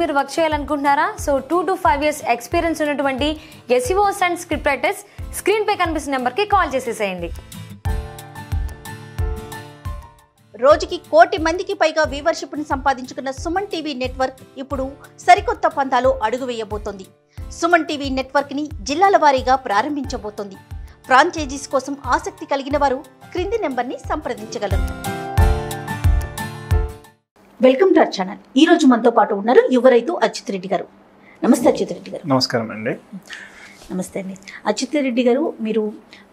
మీరు వర్క్ చేయాలనుకుంటున్నారా? So two to five years experience ఉన్నటువంటి SEOs and script writers screen పై కనిపిస్తున్న నెంబర్కి కాల్ చేసేసేయండి. రోజుకి కోటి మందికి పైగా వ్యూవర్షిప్ని సంపాదించుకున్న సుమన్ టీవీ నెట్వర్క్ ఇప్పుడు సరికొత్త పంతాలో అడుగు వేయబోతోంది. సుమన్ టీవీ నెట్వర్క్ని జిల్లాల వారీగా ప్రారంభించబోతోంది. ఫ్రాంచైజీస్ కోసం ఆసక్తి కలిగిన వారు క్రింది నెంబర్ని సంప్రదించగలరు. Welcome to our channel. ఈ రోజు మనతో పాటు ఉన్నారు యువ రైతు అచ్యుత్ రెడ్డి గారు. నమస్తే అచ్యుత్ రెడ్డి గారు. నమస్కారం అండి. నమస్తే అండి. అచ్యుత్ రెడ్డి గారు మీరు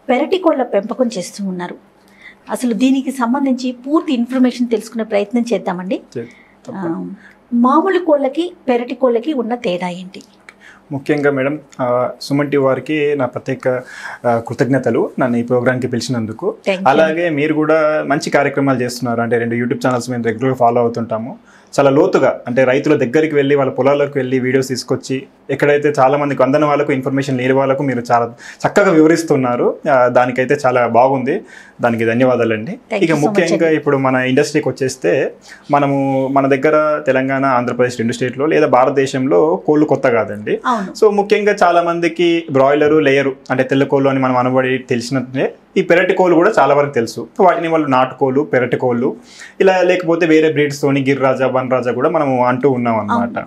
పెరటి కోళ్ళ పెంపకం చేస్తూ ఉన్నారు. అసలు దీనికి సంబంధించి పూర్తి ఇన్ఫర్మేషన్ తెలుసుకునే ప్రయత్నం చేద్దామండి. మామూలు కోళ్ళకి పెరటి కోళ్ళకి ఉన్న తేడా ఏంటి? ముఖ్యంగా మేడం ఆ, సుమన్ టీ వారికి నా ప్రత్యేక కృతజ్ఞతలు నన్ను ఈ ప్రోగ్రామ్కి పిలిచినందుకు. అలాగే మీరు కూడా మంచి కార్యక్రమాలు చేస్తున్నారు. అంటే రెండు యూట్యూబ్ ఛానల్స్ మేము రెగ్యులర్గా ఫాలో అవుతుంటాము. చాలా లోతుగా అంటే రైతుల దగ్గరికి వెళ్ళి వాళ్ళ పొలాలకు వెళ్ళి వీడియోస్ తీసుకొచ్చి ఎక్కడైతే చాలా మందికి అందని వాళ్ళకు ఇన్ఫర్మేషన్ లేని వాళ్ళకు మీరు చాలా చక్కగా వివరిస్తున్నారు. దానికైతే చాలా బాగుంది. దానికి ధన్యవాదాలండి. ఇక ముఖ్యంగా ఇప్పుడు మన ఇండస్ట్రీకి వచ్చేస్తే మనము మన దగ్గర తెలంగాణ ఆంధ్రప్రదేశ్ రెండు స్టేట్లో లేదా భారతదేశంలో కోళ్ళు కొత్త కాదండి. సో ముఖ్యంగా చాలా మందికి బ్రాయిలరు లేయరు అంటే తెల్ల కోళ్ళు అని మనం అనబడి తెలిసినట్టే ఈ పెరటి కోళ్ళు కూడా చాలా వరకు తెలుసు. వాటిని వాళ్ళు నాటుకోళ్ళు పెరటి కోళ్ళు ఇలా లేకపోతే వేరే బ్రీడ్స్ తోని గిర్రాజా వనరాజా కూడా మనం అంటూ ఉన్నాం అనమాట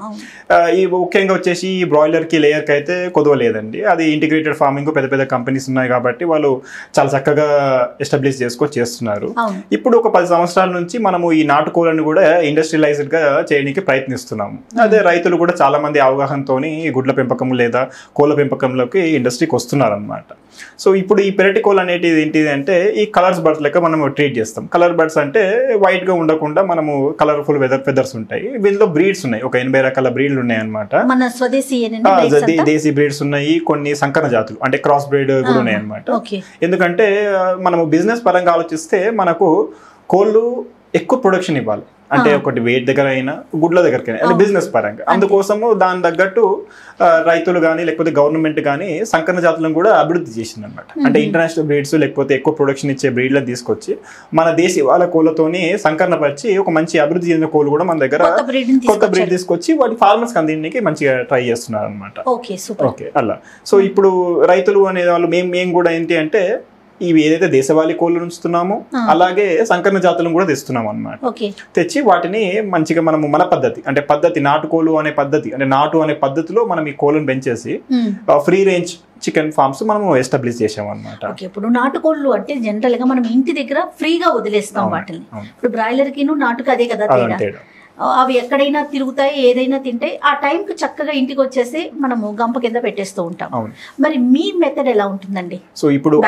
ఈ ముఖ్యంగా వచ్చేసి ఈ బ్రాయిలర్కి లేయర్కి అయితే కొదవ లేదండి అది ఇంటిగ్రేటెడ్ ఫార్మింగ్ పెద్ద పెద్ద కంపెనీస్ ఉన్నాయి కాబట్టి వాళ్ళు చాలా చక్కగా ఎస్టాబ్లిష్ చేసుకొని చేస్తున్నారు. ఇప్పుడు ఒక పది సంవత్సరాల నుంచి మనము ఈ నాటుకోళ్ళని కూడా ఇండస్ట్రియలైజ్డ్గా చేయడానికి ప్రయత్నిస్తున్నాము. అదే రైతులు కూడా చాలా మంది అవగాహనతోని గుడ్ల పెంపకం లేదా కోళ్ళ పెంపకంలోకి ఇండస్ట్రీకి వస్తున్నారు అనమాట సో ఇప్పుడు ఈ పెరటి కోళ్ళు అనేటిది ఏంటిది అంటే ఈ కలర్స్ బర్డ్స్ లెక్క మనం ట్రీట్ చేస్తాం. కలర్ బర్డ్స్ అంటే వైట్గా ఉండకుండా మనము కలర్ఫుల్ వెదర్ ఫెదర్స్ ఉంటాయి. వీళ్ళలో బ్రీడ్స్ ఉన్నాయి. ఒక ఎనభై రకాల బ్రీడ్లు ఉన్నాయి అనమాట మన స్వదేశీ దేశీ బ్రీడ్స్ ఉన్నాయి. కొన్ని సంకర జాతులు అంటే క్రాస్ బ్రీడ్ కూడా ఉన్నాయి అనమాట ఎందుకంటే మనము బిజినెస్ పరంగా ఆలోచిస్తే మనకు కోళ్ళు ఎక్కువ ప్రొడక్షన్ ఇవ్వాలి. అంటే ఒకటి వెయిట్ దగ్గర అయినా గుడ్ల దగ్గరకైనా అంటే బిజినెస్ పరంగా. అందుకోసము దాని తగ్గట్టు రైతులు కానీ లేకపోతే గవర్నమెంట్ కానీ సంకరణ జాతులను కూడా అభివృద్ధి చేసింది అనమాట అంటే ఇంటర్నేషనల్ బ్రీడ్స్ లేకపోతే ఎక్కువ ప్రొడక్షన్ ఇచ్చే బ్రీడ్లను తీసుకొచ్చి మన దేశీ వాళ్ళ కోళ్ళతోని సంకరణ పరిచి ఒక మంచి అభివృద్ధి చెందిన కోళ్ళు కూడా మన దగ్గర కొత్త బ్రీడ్ తీసుకొచ్చి వాటి ఫార్మర్స్ అందించడానికి మంచిగా ట్రై చేస్తున్నారు అనమాట ఓకే అలా. సో ఇప్పుడు రైతులు అనే వాళ్ళు మేము మేము కూడా ఏంటి అంటే ఇవి ఏదైతే దేశవాళీ కోళ్ళు ఉంచుతున్నామో. అలాగే సంకరణ జాతులను కూడా తెస్తున్నాం అన్నమాట ఓకే తెచ్చి వాటిని మంచిగా మనము మన పద్ధతి అంటే పద్ధతి నాటుకోలు అనే పద్ధతి అంటే నాటు అనే పద్ధతిలో మనం ఈ కోళ్ళను పెంచేసి. ఫ్రీ రేంజ్ చికెన్ ఫార్మ్స్ మనము ఎస్టాబ్లిష్ చేసాం అనమాట ఇప్పుడు నాటుకోళ్ళు అంటే జనరల్గా మనం ఇంటి దగ్గర ఫ్రీగా వదిలేస్తాం వాటిని. ఇప్పుడు బ్రాయిలర్ కిను నాటుకు అదే కదా తేడా అవి ఎక్కడైనా తిరుగుతాయి ఏదైనా తింటాయి ఆ టైంకి చక్కగా ఇంటికి వచ్చేసి మనము గంప కింద పెట్టేస్తూ ఉంటాం మరి మీ మెథడ్ ఎలా ఉంటుందండి సో ఇప్పుడు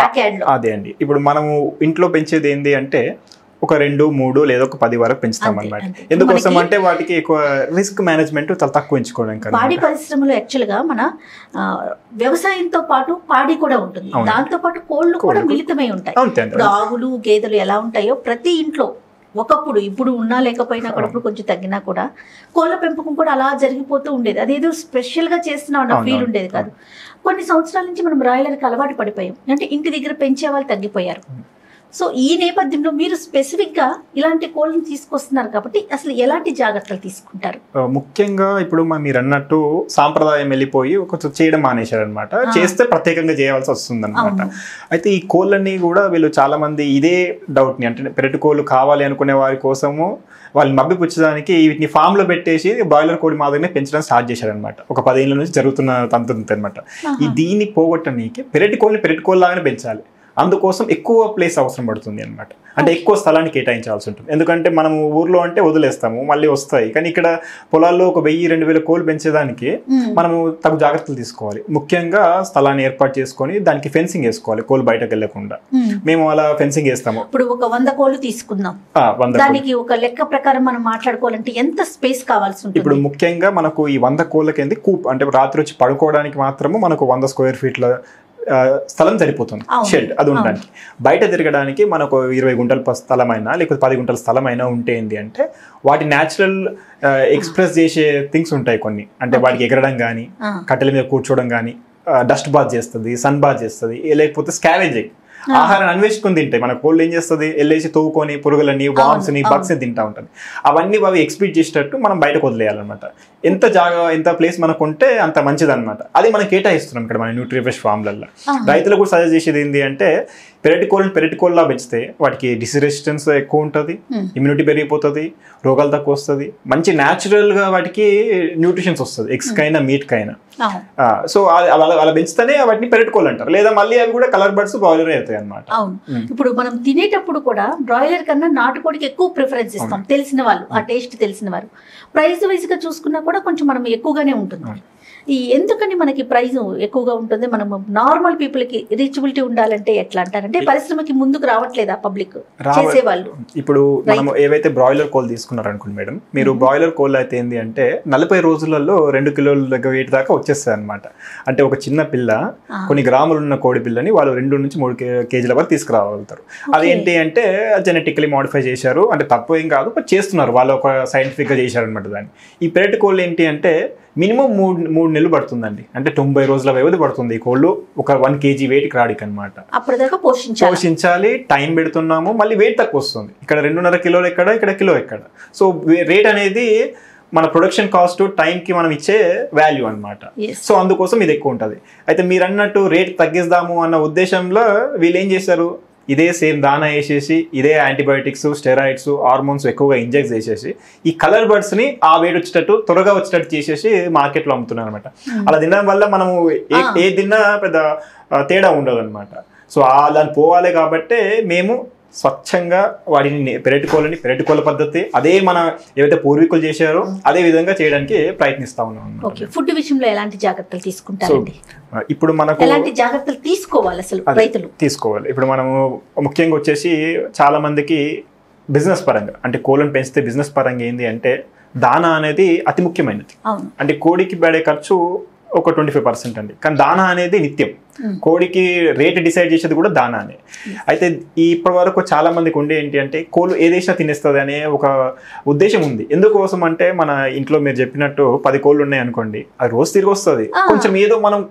అదే అండి ఇప్పుడు మనము ఇంట్లో పెంచేది ఏంటి అంటే ఒక రెండు మూడు లేదా ఒక పది వరకు పెంచుతాం అనమాట. ఎందుకోసం అంటే వాటికి ఎక్కువ రిస్క్ మేనేజ్మెంట్ చాలా తక్కువ ఎంచుకోవడానికి పాడి. పరిశ్రమలో యాక్చువల్గా మన వ్యవసాయంతో పాటు పాడి కూడా ఉంటుంది. దాంతో పాటు కోళ్ళు కూడా. మిళితమై ఉంటాయి ఆవులు గేదెలు ఎలా ఉంటాయో ప్రతి ఇంట్లో ఒకప్పుడు ఇప్పుడు ఉన్నా లేకపోయినా కూడా కొంచెం తగ్గినా కూడా కోళ్ళ పెంపకం కూడా అలా జరిగిపోతూ ఉండేది. అదేదో స్పెషల్గా చేస్తున్నాం అన్న ఫీల్ ఉండేది కాదు. కొన్ని సంవత్సరాల నుంచి మనం బ్రాయిలర్కి అలవాటు పడిపోయాం. అంటే ఇంటి దగ్గర పెంచే వాళ్ళు తగ్గిపోయారు. సో ఈ నేపథ్యంలో మీరు స్పెసిఫిక్గా ఇలాంటి కోళ్ళని తీసుకొస్తున్నారు కాబట్టి అసలు ఎలాంటి జాగ్రత్తలు తీసుకుంటారు? ముఖ్యంగా ఇప్పుడు మా మీరు అన్నట్టు సాంప్రదాయం వెళ్ళిపోయి కొంచెం చేయడం మానేశారు అనమాట. చేస్తే ప్రత్యేకంగా చేయవలసి వస్తుంది అనమాట. అయితే ఈ కోళ్ళని కూడా వీళ్ళు చాలా మంది ఇదే డౌట్ని అంటే పెరటి కోళ్ళు కావాలి అనుకునే వారి కోసము వాళ్ళని మబ్బి పుచ్చడానికి వీటిని ఫామ్లో పెట్టేసి బాయిలర్ కోడి మాదిరినే పెంచడం స్టార్ట్ చేశారనమాట ఒక పదేళ్ళ నుంచి జరుగుతున్న తంతు అనమాట ఈ దీన్ని పోగొట్టడానికి పెరటి కోళ్ళని పెరటి కోళ్ళ లాగానే పెంచాలి. అందుకోసం ఎక్కువ ప్లేస్ అవసరం పడుతుంది అనమాట అంటే ఎక్కువ స్థలాన్ని కేటాయించాల్సి ఉంటుంది. ఎందుకంటే మనం ఊర్లో అంటే వదిలేస్తాము మళ్ళీ వస్తాయి. కానీ ఇక్కడ పొలాల్లో ఒక వెయ్యి రెండు వేల కోళ్ళు పెంచేదానికి మ్మ్. మనము తగు జాగ్రత్తలు తీసుకోవాలి. ముఖ్యంగా స్థలాన్ని ఏర్పాటు చేసుకొని దానికి ఫెన్సింగ్ వేసుకోవాలి కోళ్ళు బయటకు వెళ్ళకుండా మ్మ్. మేము అలా ఫెన్సింగ్ వేస్తాము. ఇప్పుడు ఒక వంద కోళ్ళు తీసుకుందాం. కోళ్ళు. దానికి ఒక లెక్క ప్రకారం మనం మాట్లాడుకోవాలంటే ఎంత స్పేస్ కావాల్సి ఇప్పుడు ఉంటుంది ముఖ్యంగా మనకు ఈ వంద కోళ్ళకి కూప్ అంటే రాత్రి వచ్చి పడుకోవడానికి మాత్రము మనకు వంద స్క్వేర్ ఫీట్ల స్థలం సరిపోతుంది. షెడ్ అది ఉండడానికి. బయట తిరగడానికి మనకు ఇరవై గుంటల ప- స్థలమైనా లేకపోతే పది గుంటల స్థలమైనా ఉంటే ఏంటి అంటే వాటి న్యాచురల్ ఎక్స్ప్రెస్ చేసే థింగ్స్ ఉంటాయి కొన్ని. అంటే వాటికి ఎగరడం కానీ కట్టెల మీద కూర్చోవడం కానీ డస్ట్ బాత్ చేస్తుంది సన్ బాత్ చేస్తుంది లేకపోతే స్కావెంజింగ్ ఆహారాన్ని అన్వేషించుకొని తింటాయి. మన కోళ్ళు ఏం చేస్తుంది? వెళ్ళేసి తవ్వుకొని పురుగులని వామ్స్ని అవును. బగ్స్ని తింటా ఉంటుంది అవన్నీ అవి ఎక్స్పీట్ చేసేటట్టు మనం బయటకు వదిలేయాలన్నమాట. ఎంత జాగా ఎంత ప్లేస్ మనకు ఉంటే అంత మంచిది అనమాట అది మనం కేటాయిస్తున్నాం ఇక్కడ మన న్యూట్రిఫ్రెష్ ఫామ్లల్లో. రైతులకు కూడా సజెస్ట్ చేసేది ఏంటి అంటే పెరటి కోళ్ళని పెరటి కోళ్ళలా పెంచితే వాటికి డిసీజ్ రెసిస్టెన్స్ ఎక్కువ ఉంటుంది Hmm. ఇమ్యూనిటీ పెరిగిపోతుంది రోగాలు తక్కువ వస్తుంది. మంచి natural గా వాటికి న్యూట్రిషన్స్ వస్తుంది ఎగ్స్ కైనా మీట్ కైనా. సో అలా అలా పెంచితేనే వాటిని పెరటుకోళ్ళు అంటారు. లేదా మళ్ళీ అవి కూడా కలర్ బర్డ్స్ బాయిలర్ అవుతాయి అనమాట అవును. మ్మ్. ఇప్పుడు మనం తినేటప్పుడు కూడా బ్రాయిలర్ కన్నా నాటుకోడికి ఎక్కువ ప్రిఫరెన్స్ ఇస్తాం తెలిసిన వాళ్ళు ఆ టేస్ట్ తెలిసిన వారు. ప్రైస్ వైజ్గా చూసుకున్నా కూడా కొంచెం మనం ఎక్కువగానే ఉంటుంది ఈ ఎందుకని మనకి ప్రైస్ ఎక్కువగా ఉంటుంది? మనం నార్మల్ పీపుల్కి రీచబిలిటీ ఉండాలంటే ఎట్లా అంటారంటే పరిశ్రమకి ముందుకు రావట్లేదా పబ్లిక్ చేసేవాళ్ళు? ఇప్పుడు మనం ఏవైతే బ్రాయిలర్ కోళ్ళు తీసుకున్నారు అనుకోండి మేడం మీరు బ్రాయిలర్ కోళ్ళు అయితే ఏంది అంటే నలభై రోజులలో రెండు కిలోల దగ్గర వెయిట్ దాకా వచ్చేస్తాయి అనమాట అంటే ఒక చిన్న పిల్ల. కొన్ని గ్రాములు ఉన్న కోడి పిల్లని వాళ్ళు రెండు నుంచి మూడు కేజీల వరకు తీసుకురాగలుగుతారు. అదేంటి అంటే జెనెటికలీ మాడిఫై చేశారు. అంటే తప్పు ఏం కాదు చేస్తున్నారు. వాళ్ళు ఒక scientific గా చేశారు అనమాట దాన్ని. ఈ పెరటి కోళ్ళు ఏంటి అంటే మినిమం మూడు మూడు నెలలు పడుతుందండి. అంటే తొంభై రోజుల వ్యవధి పడుతుంది ఈ కోళ్ళు. ఒక వన్ కేజీ వెయిట్కి రాడికి అనమాట పోషించాలి. పోషించాలి టైం పెడుతున్నాము మళ్ళీ వెయిట్ తక్కువ వస్తుంది ఇక్కడ రెండున్నర కిలోలు ఎక్కడ ఇక్కడ కిలో ఎక్కడ. సో రేట్ అనేది మన ప్రొడక్షన్ కాస్ట్ టైంకి మనం ఇచ్చే వాల్యూ అన్నమాట. Yes. సో అందుకోసం ఇది ఎక్కువ ఉంటుంది. అయితే మీరు అన్నట్టు రేట్ తగ్గిద్దాము అన్న ఉద్దేశంలో వీళ్ళు ఏం చేశారు? ఇదే సేమ్ దానా వేసేసి ఇదే యాంటీబయాటిక్స్ స్టెరాయిడ్స్ హార్మోన్స్ ఎక్కువగా ఇంజెక్ట్ చేసేసి ఈ కలర్ బర్డ్స్ని ఆ వేడి వచ్చేటట్టు త్వరగా వచ్చేటట్టు చేసేసి మార్కెట్లో అమ్ముతున్నారు అనమాట అలా తినడం వల్ల మనము ఏ Ah. ఏ తిన్నా పెద్ద తేడా ఉండదు అనమాట సో దాన్ని పోవాలి కాబట్టి మేము స్వచ్ఛంగా వాటిని నే- పెరటికోళ్ళని పెరటికోళ్ళ పద్ధతి అదే మన ఏవైతే పూర్వీకులు చేశారో అదే విధంగా చేయడానికి ప్రయత్నిస్తా ఉన్నాం. ఓకే ఫుడ్ విషయంలో ఎలాంటి జాగ్రత్తలు తీసుకుంటారండి? ఇప్పుడు మనకు ఎలాంటి జాగ్రత్తలు తీసుకోవాలి అసలు రైతులు? తీసుకోవాలి. ఇప్పుడు మనము ముఖ్యంగా వచ్చేసి చాలా మందికి బిజినెస్ పరంగా అంటే కోళ్ళను పెంచితే బిజినెస్ పరంగా ఏంది అంటే దానా అనేది అతి ముఖ్యమైనది. అంటే కోడికి పడే ఖర్చు ఒక ట్వంటీ ఫైవ్ పర్సెంట్ అండి. కానీ దానా అనేది నిత్యం. Mm. కోడికి రేట్ డిసైడ్ చేసేది కూడా దానానే. అయితే ఈ ఇప్పటి వరకు చాలా మందికి ఉండే ఏంటి అంటే కోళ్ళు ఏదేసినా తినేస్తుంది అనే ఒక ఉద్దేశం ఉంది. ఎందుకోసం అంటే మన ఇంట్లో మీరు చెప్పినట్టు పది కోళ్ళు ఉన్నాయి అనుకోండి అది రోజు తిరిగి వస్తుంది. కొంచెం ఏదో మనం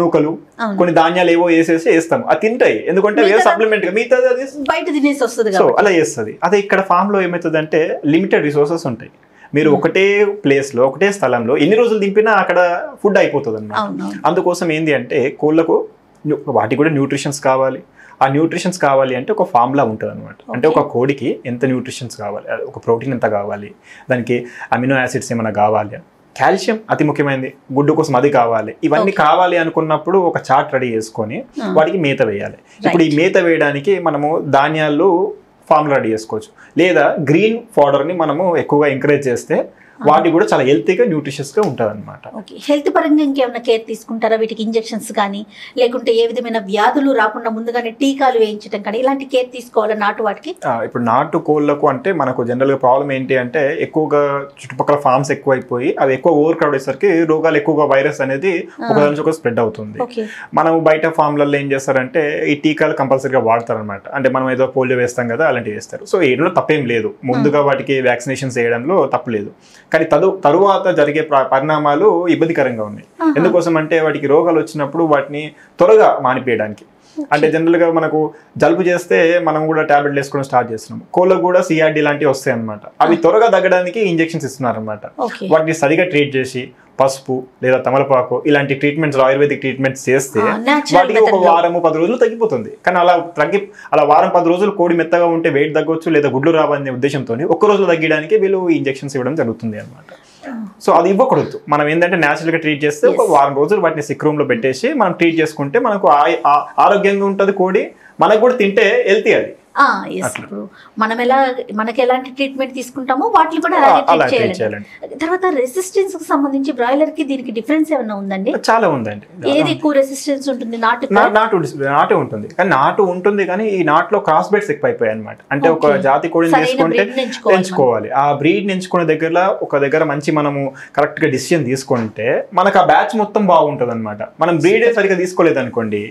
నూకలు. కొన్ని ధాన్యాలు ఏవో వేసేసి వేస్తాం అది తింటాయి. ఎందుకంటే వేరే సప్లిమెంట్గా మిగతా అది బయట తినేసి వస్తుంది సో అలా చేస్తుంది. అదే ఇక్కడ ఫామ్లో ఏమవుతుంది అంటే లిమిటెడ్ రిసోర్సెస్ ఉంటాయి. మీరు ఒకటే ప్లేస్లో ఒకటే స్థలంలో ఎన్ని రోజులు దింపినా అక్కడ ఫుడ్ అయిపోతుంది అన్నమాట అందుకోసం ఏంది అంటే కోళ్ళకు వాటికి కూడా న్యూట్రిషన్స్ కావాలి. ఆ న్యూట్రిషన్స్ కావాలి అంటే ఒక ఫార్ములా ఉంటుంది అనమాట అంటే ఒక కోడికి ఎంత న్యూట్రిషన్స్ కావాలి? ఒక ప్రోటీన్ ఎంత కావాలి? దానికి అమినో యాసిడ్స్ ఏమైనా కావాలి? కాల్షియం అతి ముఖ్యమైనది. గుడ్డు కోసం అది కావాలి. ఇవన్నీ. కావాలి అనుకున్నప్పుడు ఒక చార్ట్ రెడీ చేసుకొని Hmm. వాటికి మేత వేయాలి. ఇప్పుడు ఈ మేత వేయడానికి మనము ధాన్యాలు ఫామ్ రెడీ చేసుకోవచ్చు. లేదా గ్రీన్ని మనము ఎక్కువగా ఎంకరేజ్ చేస్తే వాటి కూడా చాలా హెల్తీగా న్యూట్రిషియస్గా ఉంటుంది అనమాట ఓకే. హెల్త్ పరంగా ఇంకేమైనా కేర్ తీసుకుంటారా? వీటికి ఇంజెక్షన్స్ కానీ లేకుంటే ఏ విధమైన వ్యాధులు రాకుండా ముందుగానే టీకాలు వేయించడం కానీ ఇలాంటి కేర్ తీసుకోవాలా నాటు వాటికి? ఇప్పుడు నాటు కోళ్ళకు అంటే మనకు జనరల్గా ప్రాబ్లం ఏంటి అంటే ఎక్కువగా చుట్టుపక్కల ఫార్మ్స్ ఎక్కువైపోయి అవి ఎక్కువ ఓవర్ క్రౌడ్ అయ్యేసరికి రోగాలు ఎక్కువగా వైరస్ అనేది ఒకదాని ఒక స్ప్రెడ్ అవుతుంది. మనం బయట ఫామ్లలో ఏం చేస్తారంటే ఈ టీకాలు కంపల్సరీగా వాడతారనమాట అంటే మనం ఏదో పోలియో వేస్తాం కదా అలాంటివి వేస్తారు. సో వేయడంలో తప్పేం లేదు. ముందుగా వాటికి వ్యాక్సినేషన్స్ వేయడంలో తప్పు లేదు. కానీ తదు తరువాత జరిగే ప్ర- పరిణామాలు ఇబ్బందికరంగా ఉన్నాయి. ఎందుకోసం అంటే వాటికి రోగాలు వచ్చినప్పుడు వాటిని త్వరగా మానిపేయడానికి. అంటే జనరల్గా మనకు జలుబు చేస్తే మనం కూడా టాబ్లెట్లు వేసుకోవడం స్టార్ట్ చేస్తున్నాం కోళ్ళకు కూడా సిఆర్డి లాంటివి వస్తాయి అనమాట అవి త్వరగా తగ్గడానికి ఇంజెక్షన్స్ ఇస్తున్నారు అనమాట ఓకే. వాటిని సరిగా ట్రీట్ చేసి పసుపు లేదా తమలపాకు ఇలాంటి ట్రీట్మెంట్స్ ఆయుర్వేదిక్ ట్రీట్మెంట్స్ చేస్తే వాటికి ఒక. వారము పది రోజులు తగ్గిపోతుంది కానీ అలా తగ్గి అలా వారం పది రోజులు కోడి మెత్తగా ఉంటే వెయిట్ తగ్గొచ్చు లేదా గుడ్లు రావనే ఉద్దేశంతో ఒక్క రోజులో తగ్గడానికి వీళ్ళు ఇంజెక్షన్స్ ఇవ్వడం జరుగుతుంది అనమాట సో అది ఇవ్వకూడదు మనం ఏంటంటే న్యాచురల్గా ట్రీట్ చేస్తే ఒక. వారం రోజులు వాటిని సిక్ రూమ్లో పెట్టేసి మనం ట్రీట్ చేసుకుంటే మనకు ఆరోగ్యంగా ఉంటుంది కోడి మనకు కూడా తింటే హెల్తీ అది. ఇప్పుడు మనం ఎలా మనకి ఎలాంటి ట్రీట్మెంట్ తీసుకుంటామో వాటిని కూడా అలాగే ట్రీట్ చేయాలి తర్వాత రెసిస్టెన్స్కి సంబంధించి బ్రాయిలర్కి దీనికి డిఫరెన్స్ ఏమైనా ఉందండి? చాలా ఉందండి. ఏది ఎక్కువ రెసిస్టెన్స్ ఉంటుంది? నాటు నాటు నాటు ఉంటుంది. కానీ నాటు ఉంటుంది కానీ ఈ నాటులో క్రాస్ బెడ్స్ ఎక్కువ అయిపోయాయి అనమాట అంటే ఒక. జాతి కోడిని ని ఎంచుకోవాలి ఆ బ్రీడ్ ఎంచుకునే దగ్గర ఒక దగ్గర మంచి మనము కరెక్ట్గా డిసిషన్ తీసుకుంటే మనకు ఆ బ్యాచ్ మొత్తం బాగుంటుంది అనమాట మనం బ్రీడే సరిగా తీసుకోలేదు అనుకోండి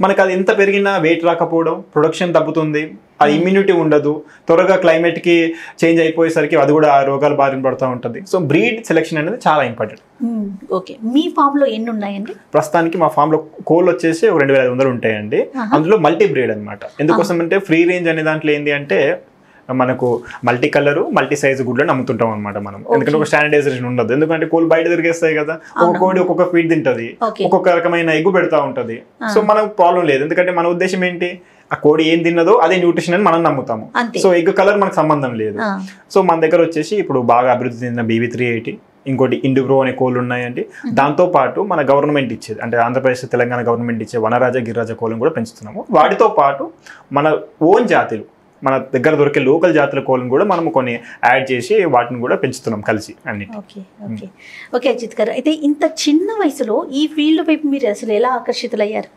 మనకు అది ఎంత పెరిగినా వెయిట్ రాకపోవడం ప్రొడక్షన్ తగ్గుతుంది అది ఇమ్యూనిటీ ఉండదు. త్వరగా క్లైమేట్కి చేంజ్ అయిపోయేసరికి అది కూడా ఆ రోగాలు బారిన పడుతూ ఉంటుంది. సో బ్రీడ్ సెలెక్షన్ అనేది చాలా ఇంపార్టెంట్. ఓకే. మీ ఫామ్లో ఎన్ని ఉన్నాయండి ప్రస్తుతానికి మా ఫామ్లో కోళ్ళు వచ్చేసి ఒక రెండు వేల ఐదు వందలు ఉంటాయండి. అందులో మల్టీ బ్రీడ్ అనమాట ఎందుకోసం అంటే ఫ్రీ రేంజ్ అనే దాంట్లో ఏంటి అంటే మనకు మల్టీ కలర్ మల్టీ సైజ్ గుడ్లను అమ్ముతుంటాం అనమాట మనం. ఎందుకంటే ఒక స్టాండర్డైజేషన్ ఉండదు. ఎందుకంటే కోళ్ళు బయట తిరిగేస్తాయి కదా. ఒక కోడి ఒక్కొక్క ఫీడ్ తింటది. ఒక్కొక్క రకమైన ఎగ్గు పెడతా ఉంటది. సో మనకు ప్రాబ్లం లేదు. ఎందుకంటే మన ఉద్దేశం ఏంటి? ఆ కోడి ఏం తిన్నదో అదే న్యూట్రిషన్ అని మనం నమ్ముతాము. సో ఎగ్ కలర్ మనకు సంబంధం లేదు. సో మన దగ్గర వచ్చేసి ఇప్పుడు బాగా అభివృద్ధి చెందిన బీవీ త్రీ ఎయిటీ ఇంకోటి ఇండిగ్రో అనే కోళ్ళు ఉన్నాయండి. దాంతో పాటు మన గవర్నమెంట్ ఇచ్చేది అంటే ఆంధ్రప్రదేశ్ తెలంగాణ గవర్నమెంట్ ఇచ్చే వనరాజ గిరిరాజ కోళ్ళను కూడా పెంచుతున్నాము. వాటితో పాటు మన ఓన్ జాతులు మన దగ్గర దొరికే లోకల్ జాతుల కోళ్ళను కూడా మనం కొన్ని యాడ్ చేసి వాటిని కూడా పెంచుతున్నాం కలిసి అన్ని ఓకే ఓకే. ఓకే అజిత్ గారు. అయితే ఇంత చిన్న వయసులో ఈ ఫీల్డ్ వైపు మీరు అసలు ఎలా ఆకర్షితులయ్యారు?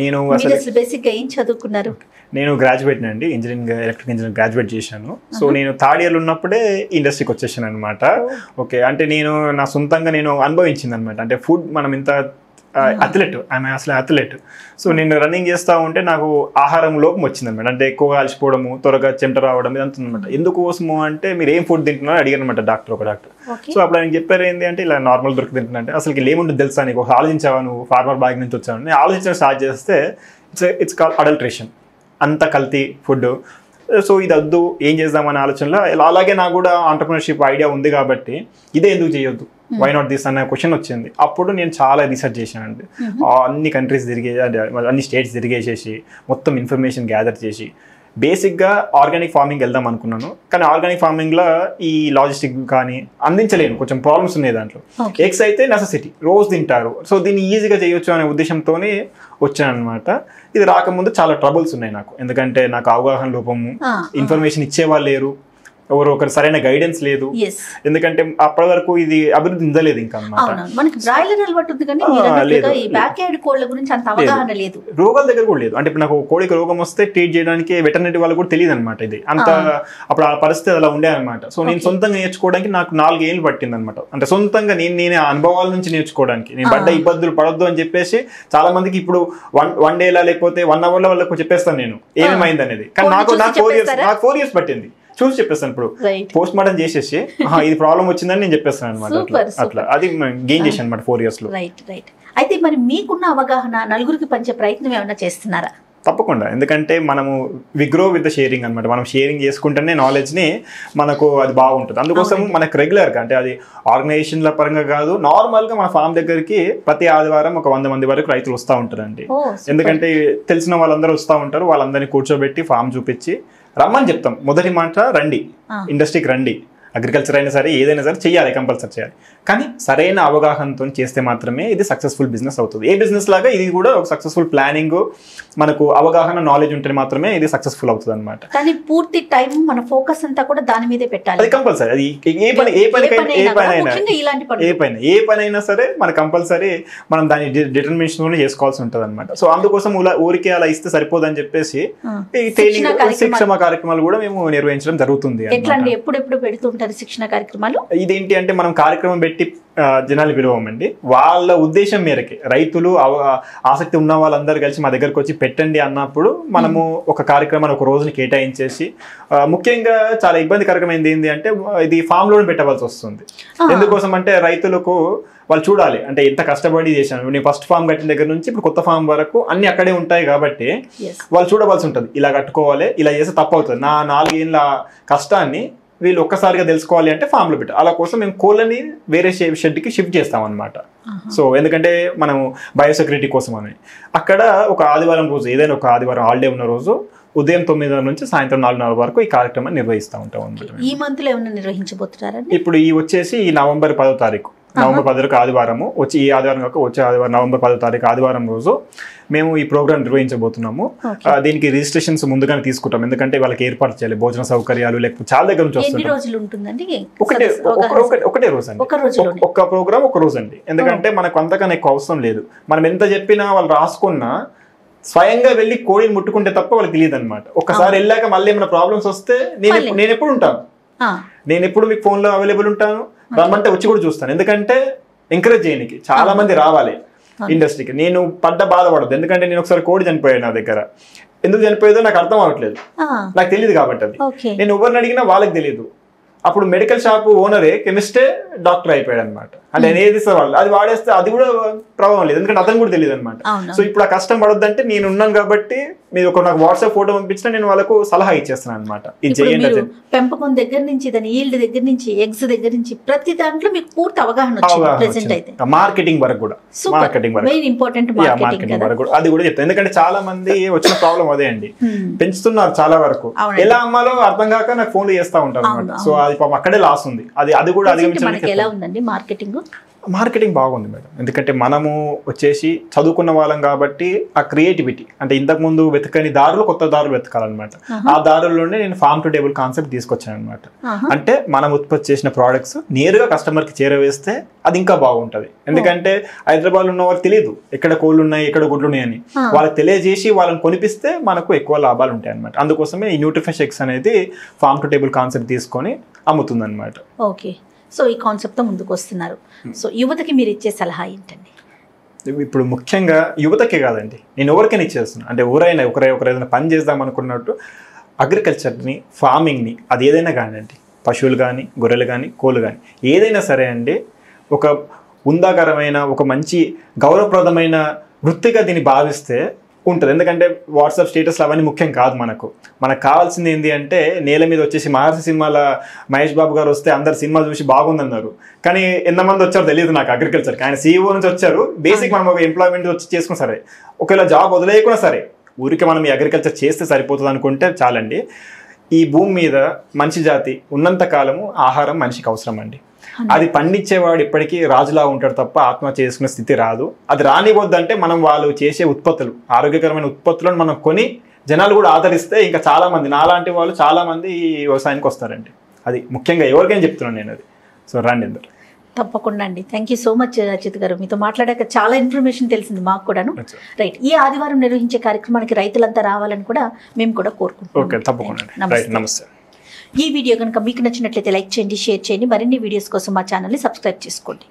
నేను అసలు అసలు బేసిక్గా ఏం చదువుకున్నారు? నేను గ్రాడ్యుయేట్ అండి ఇంజనీరింగ్ ఎలక్ట్రిక్ ఇంజనీరింగ్ గ్రాడ్యుయేట్ చేశాను. సో నేను థర్డ్ ఇయర్ ఉన్నప్పుడే ఇండస్ట్రీకి వచ్చేసాను అనమాట ఓకే అంటే నేను నా సొంతంగా నేను అనుభవించింది అనమాట అంటే ఫుడ్ మనం ఇంత అథ్లెట్ ఆమె అసలు అథ్లెట్ సో నేను రన్నింగ్ చేస్తూ ఉంటే నాకు ఆహారం లోపం వచ్చింది అనమాట అంటే ఎక్కువగా అలసిపోవడము త్వరగా చెమట రావడం ఇదంతా అనమాట ఎందుకోసము అంటే మీరు ఏం ఫుడ్ తింటున్నారో అడిగారు అనమాట డాక్టర్ ఒక డాక్టర్. సో అప్పుడు ఆయన చెప్పారు ఏంటి అంటే ఇలా నార్మల్ దొరికి తింటున్నా అంటే అసలు ఏముంటుంది తెలుసా నీకు? ఆలోచించావా నువ్వు? ఫార్మర్ బ్యాగ్ నుంచి వచ్చావు నేను ఆలోచించడం స్టార్ట్ చేస్తే ఇట్స్ ఇట్స్ కాల్ అడల్ట్రేషన్ అంత కల్తీ ఫుడ్ సో ఇది వద్దు ఏం చేద్దామనే ఆలోచనలో అలాగే నాకు కూడా ఆంటర్ప్రినర్షిప్ ఐడియా ఉంది కాబట్టి ఇదే ఎందుకు చేయొద్దు? వై నాట్ దిస్ అనే క్వశ్చన్ వచ్చింది. అప్పుడు నేను చాలా రీసెర్చ్ చేశానండి. ఆ అన్ని కంట్రీస్ తిరిగే అన్ని స్టేట్స్ తిరిగేసేసి మొత్తం ఇన్ఫర్మేషన్ గ్యాదర్ చేసి బేసిక్గా ఆర్గానిక్ ఫార్మింగ్ వెళ్దాం అనుకున్నాను. కానీ ఆర్గానిక్ ఫార్మింగ్లో ఈ లాజిస్టిక్ కానీ అందించలేను. కొంచెం ప్రాబ్లమ్స్ ఉన్నాయి దాంట్లో. ఎగ్స్ అయితే నెససిటీ రోజు తింటారు. సో దీన్ని ఈజీగా చేయొచ్చు అనే ఉద్దేశంతోనే వచ్చాను అనమాట ఇది రాకముందు చాలా ట్రబుల్స్ ఉన్నాయి నాకు. ఎందుకంటే నాకు అవగాహన లోపము ఇన్ఫర్మేషన్ ఇచ్చేవాళ్ళు లేరు. ఎవరు ఒకరు సరైన గైడెన్స్ లేదు. ఎందుకంటే అప్పటి వరకు ఇది అభివృద్ధి చెందలేదు ఇంకా మనకి బ్రాయిలర్ అలవాటు ఉంది కానీ లేదు, ఈ బ్యాక్ యార్డ్ కోళ్ళ గురించి అంత అవగాహన లేదు. రోగాల దగ్గర కూడా లేదు. అంటే ఇప్పుడు నాకు కోడికి రోగం వస్తే ట్రీట్ చేయడానికి వెటర్నరీ వాళ్ళు కూడా తెలియదు అనమాట ఇది. అంత అప్పుడు ఆ పరిస్థితి అలా ఉండే అనమాట సో నేను సొంతంగా నేర్చుకోవడానికి నాకు నాలుగు ఏళ్ళు పట్టింది అనమాట అంటే సొంతంగా నేను నేనే అనుభవాల నుంచి నేర్చుకోవడానికి. నేను పడ్డ ఇబ్బందులు పడొద్దు అని చెప్పేసి చాలా మందికి ఇప్పుడు వన్ వన్ డేలా లేకపోతే వన్ అవర్లో వాళ్ళకు చెప్పేస్తాను నేను. ఏమేమైంది అనేది కానీ నాకు నాకు ఫోర్ ఇయర్స్? నాకు ఫోర్ ఇయర్స్ పట్టింది. చూసి చెప్పేస్తాను ఇప్పుడు. పోస్ట్ మార్టం చేసేసి ఇది ప్రాబ్లం వచ్చిందని నేను చెప్పేస్తాను అనమాట. అట్లా అది గెయిన్ చేశాను అనమాట ఫోర్ ఇయర్స్లో. రైట్ రైట్ అయితే మరి మీకున్న అవగాహన నలుగురికి పంచే ప్రయత్నం ఏమైనా చేస్తున్నారా? తప్పకుండా. ఎందుకంటే మనము విగ్రో విత్ షేరింగ్ అనమాట. మనం షేరింగ్ చేసుకుంటేనే నాలెడ్జ్ని మనకు అది బాగుంటుంది. అందుకోసం మనకు రెగ్యులర్గా అంటే అది ఆర్గనైజేషన్ల పరంగా కాదు నార్మల్గా మన ఫామ్ దగ్గరికి ప్రతి ఆదివారం ఒక వంద మంది వరకు రైతులు వస్తూ ఉంటారండి. ఎందుకంటే తెలిసిన వాళ్ళందరూ వస్తూ ఉంటారు వాళ్ళందరినీ కూర్చోబెట్టి ఫామ్ చూపించి రమ్మని చెప్తాం. మొదటి మాట రండి. ఇండస్ట్రీకి రండి. అగ్రికల్చర్ అయినా సరే ఏదైనా సరే చేయాలి కంపల్సరీ చేయాలి కానీ సరైన అవగాహనతో చేస్తే మాత్రమే ఇది సక్సెస్ఫుల్ బిజినెస్ అవుతుంది. ఏ బిజినెస్ లాగా ఇది కూడా ఒక సక్సెస్ఫుల్ ప్లానింగ్ మనకు అవగాహన నాలెడ్జ్ ఉంటే మాత్రమే ఇది సక్సెస్ఫుల్ అవుతుంది అనమాట కానీ పూర్తి టైం మన ఫోకస్ అంతా కూడా దాని మీదే పెట్టాలి. అది కంపల్సరీ అది ఏ పని ఏ పనికైనా ఏ పని అయినా ఏ పని ఏ పని అయినా సరే మన కంపల్సరీ మనం దాని డిటర్మినేషన్ చేసుకోవాల్సి ఉంటుంది అనమాట సో అందుకోసం ఊరికే అలా ఇస్తే సరిపోదని చెప్పేసి శిక్షణ ట్రైనింగ్ కార్యక్రమాలు. శిక్షణ కార్యక్రమాలు కూడా మేము నిర్వహించడం జరుగుతుంది ఎట్లా ఎప్పుడెప్పుడు పెడుతుంటారు శిక్షణ కార్యక్రమాలు? ఇదేంటి అంటే మనం కార్యక్రమం పెట్టి ఆ, జనాలు పిలవమండి వాళ్ళ ఉద్దేశం మేరకి. రైతులు ఆసక్తి ఉన్న వాళ్ళందరూ కలిసి మా దగ్గరకు వచ్చి పెట్టండి అన్నప్పుడు మనము ఒక కార్యక్రమాన్ని ఒక రోజుని కేటాయించేసి ముఖ్యంగా చాలా ఇబ్బందికరమైనది ఏంటి అంటే ఇది ఫామ్లోనే పెట్టవలసి వస్తుంది. ఎందుకోసం అంటే రైతులకు వాళ్ళు చూడాలి. అంటే ఎంత కష్టపడి చేశాను. నేను ఫస్ట్ ఫామ్ కట్టిన దగ్గర నుంచి ఇప్పుడు కొత్త ఫామ్ వరకు అన్ని అక్కడే ఉంటాయి కాబట్టి వాళ్ళు చూడవలసి ఉంటుంది. ఇలా కట్టుకోవాలి ఇలా చేస్తే తప్పు అవుతుంది నా నాలుగేళ్ళ కష్టాన్ని వీళ్ళు ఒక్కసారిగా తెలుసుకోవాలి అంటే ఫామ్లో పెట్టు అలా కోసం మేము కోళ్ళని వేరే షెడ్కి షిఫ్ట్ చేస్తాం అనమాట సో ఎందుకంటే మనము బయోసెక్యూరిటీ కోసం అని. అక్కడ ఒక ఆదివారం రోజు ఏదైనా ఒక ఆదివారం హాలిడే ఉన్న రోజు ఉదయం తొమ్మిదిన్నర నుంచి సాయంత్రం నాలుగున్నర వరకు ఈ కార్యక్రమాన్ని నిర్వహిస్తూ ఉంటాం అనమాట ఈ మంత్లో ఏమైనా నిర్వహించబోతున్నారండి? ఇప్పుడు ఈ వచ్చేసి ఈ నవంబర్ పదో తారీఖు. నవంబర్ పదో ఆదివారము వచ్చి ఈ ఆదివారం కాక వచ్చే ఆదివారం నవంబర్ పదో తారీఖు ఆదివారం రోజు మేము ఈ ప్రోగ్రామ్ నిర్వహించబోతున్నాము. దీనికి రిజిస్ట్రేషన్స్ ముందుగానే తీసుకుంటాం. ఎందుకంటే వాళ్ళకి ఏర్పాటు చేయాలి భోజన సౌకర్యాలు లేకపోతే చాలా దగ్గర నుంచి ఉంటుందండి? ఒకటే ఒకటే- రోజు అండి ఒక ఒక్క ప్రోగ్రామ్ ఒక రోజు అండి ఎందుకంటే మనకు అంతకన్నా ఎక్కువ అవసరం లేదు. మనం ఎంత చెప్పినా వాళ్ళు రాసుకున్నా స్వయంగా వెళ్ళి కోడిని ముట్టుకుంటే తప్ప వాళ్ళకి తెలియదు అనమాట ఒక్కసారి వెళ్ళాక మళ్ళీ ఏమైనా ప్రాబ్లమ్స్ వస్తే నేను. నేను ఎప్పుడు ఉంటాను? నేను ఎప్పుడు మీకు ఫోన్లో అవైలబుల్ ఉంటాను? రమ్మంటే వచ్చి కూడా చూస్తాను. ఎందుకంటే ఎంకరేజ్ చేయడానికి చాలా మంది రావాలి ఇండస్ట్రీకి నేను పడ్డ బాధపడదు ఎందుకంటే నేను ఒకసారి కోడి చనిపోయాను నా దగ్గర. ఎందుకు చనిపోయేదో నాకు అర్థం అవ్వట్లేదు. నాకు తెలియదు కాబట్టి అది. నేను ఎవరిని అడిగినా వాళ్ళకి తెలియదు. అప్పుడు మెడికల్ షాప్ ఓనరే కెమిస్టే డాక్టర్ అయిపోయాడు అనమాట అంటే ఇస్తారు వాళ్ళు అది. వాడేస్తే అది కూడా ప్రభావం లేదు. ఎందుకంటే అతను కూడా తెలియదు అనమాట. సో ఇప్పుడు ఆ కష్టం పడొద్దంటే నేను ఉన్నాను కాబట్టి మీరు ఒక నాకు వాట్సాప్ ఫోటో పంపించినా నేను వాళ్ళకు సలహా ఇచ్చేస్తున్నాను అనమాట ఇది చేయండి. పెంపకం దగ్గర నుంచి దాని ఈల్డ్ దగ్గర నుంచి ఎగ్స్ దగ్గర నుంచి ప్రతి దాంట్లో మీకు పూర్తి అవగాహన. మార్కెటింగ్ వరకు కూడా. మార్కెటింగ్ వరకు. ఇంపార్టెంట్ మార్కెటింగ్ వరకు కూడా. అది కూడా చెప్తాను. ఎందుకంటే చాలా మంది వచ్చిన ప్రాబ్లం అదే అండి. Hmm. పెంచుతున్నారు చాలా వరకు. ఎలా అమ్మాలో అర్థం కాక నాకు ఫోన్లు చేస్తా ఉంటారు అనమాట సో అది అక్కడే లాస్ ఉంది. అది అది కూడా అధిగమించడానికి ఎలా ఉందండి మార్కెటింగ్ మార్కెటింగ్ బాగుంది మేడం. ఎందుకంటే మనము వచ్చేసి చదువుకున్న వాళ్ళం కాబట్టి ఆ క్రియేటివిటీ అంటే ఇంతకు ముందు వెతకని దారులు కొత్త దారులు వెతకాలన్నమాట. ఆ దారుల్లోనే నేను ఫార్మ్ టు టేబుల్ కాన్సెప్ట్ తీసుకొచ్చాను అనమాట అంటే మనం ఉత్పత్తి చేసిన ప్రోడక్ట్స్ నేరుగా కస్టమర్కి చేరవేస్తే అది ఇంకా బాగుంటది. ఎందుకంటే హైదరాబాద్ ఉన్న వాళ్ళకి తెలియదు ఎక్కడ కోళ్ళు ఉన్నాయి ఎక్కడ గుడ్లు ఉన్నాయి అని వాళ్ళకి తెలియజేసి వాళ్ళని కొనిపిస్తే మనకు ఎక్కువ లాభాలు ఉంటాయి అనమాట అందుకోసమే ఈ న్యూట్రిఫెష్ ఎక్స్ అనేది ఫార్మ్ టు టేబుల్ కాన్సెప్ట్ తీసుకొని అమ్ముతుంది అనమాట ఓకే. సో ఈ కాన్సెప్ట్తో ముందుకు వస్తున్నారు సో యువతకి మీరు ఇచ్చే సలహా ఏంటండి? ఇప్పుడు ముఖ్యంగా యువతకే కాదండి. నేను ఎవరికైనా ఇచ్చేస్తున్నా. అంటే ఎవరైనా ఒకరే ఒకరు ఏదైనా పని చేద్దాం అనుకున్నట్టు అగ్రికల్చర్ని ఫార్మింగ్ని అది ఏదైనా కానివ్వండి. పశువులు కానీ గొర్రెలు కానీ కోళ్ళు కానీ ఏదైనా సరే అండి ఒక ఉందాకరమైన ఒక మంచి గౌరవప్రదమైన వృత్తిగా దీన్ని భావిస్తే ఉంటుంది. ఎందుకంటే వాట్సాప్ స్టేటస్లు అవన్నీ ముఖ్యం కాదు మనకు. మనకు కావాల్సింది ఏంటి అంటే నేల మీద వచ్చేసి మహర్షి సినిమాల మహేష్ బాబు గారు వస్తే అందరు సినిమాలు చూసి బాగుందన్నారు. కానీ ఎంతమంది వచ్చారో తెలియదు నాకు అగ్రికల్చర్కి ఆయన సీఈఓ నుంచి వచ్చారు. బేసిక్ మనం ఒక ఎంప్లాయ్మెంట్ వచ్చి చేసుకుని సరే. ఒకవేళ జాబ్ వదిలేయకుండా సరే. ఊరికి మనం ఈ అగ్రికల్చర్ చేస్తే సరిపోతుంది అనుకుంటే చాలండి. ఈ భూమి మీద మంచి జాతి ఉన్నంత కాలము ఆహారం మనిషికి అవసరం అండి అది పండించేవాడు ఇప్పటికీ రాజులా ఉంటాడు తప్ప ఆత్మహత్య చేసుకునే స్థితి రాదు. అది రానివద్దంటే మనం వాళ్ళు చేసే ఉత్పత్తులు ఆరోగ్యకరమైన ఉత్పత్తులను మనం కొని జనాలు కూడా ఆదరిస్తే ఇంకా చాలా మంది నాలాంటి వాళ్ళు చాలా మంది ఈ వ్యవసాయానికి వస్తారండి. అది ముఖ్యంగా ఎవరికైనా చెప్తున్నాను నేను అది. సో రండి అందరు. తప్పకుండా అండి. Thank you so much Achit garu. మీతో మాట్లాడాక చాలా ఇన్ఫర్మేషన్ తెలిసింది మాకు కూడాను. రైట్ ఈ ఆదివారం నిర్వహించే కార్యక్రమానికి రైతులంతా రావాలని కూడా మేము కూడా కోరుకుంటున్నాం. ఓకే తప్పకుండా నమస్తే. ఈ వీడియో కనుక మీకు నచ్చినట్లయితే లైక్ చేయండి షేర్ చేయండి. మరిన్ని వీడియోస్ కోసం మా ఛానల్ని సబ్స్క్రైబ్ చేసుకోండి.